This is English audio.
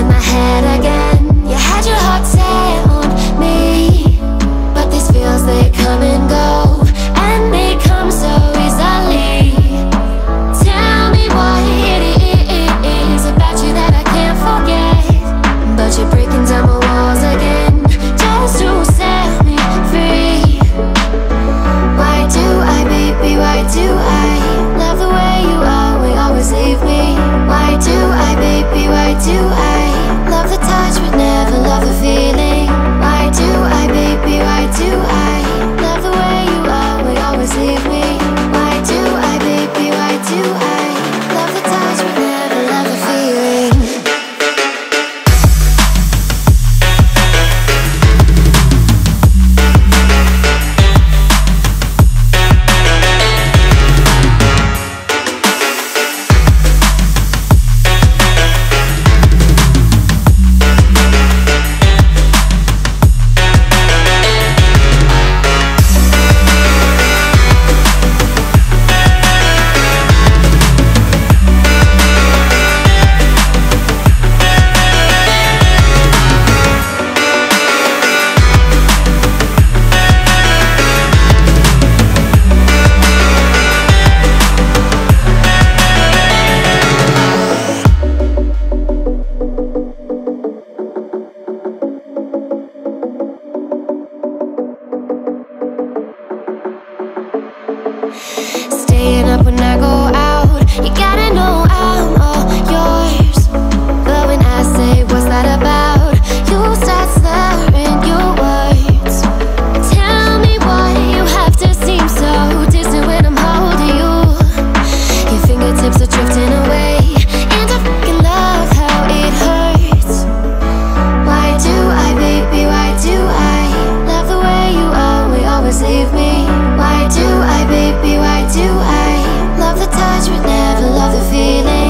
in my head again. You had your heart set on me But this feels, like coming and go And they come so easily. Tell me it is about you that I can't forget. But you're breaking down my walls again Just to set me free. Why do I, baby, why do I Love the way you always leave me? Why do I, baby, why do I the feeling.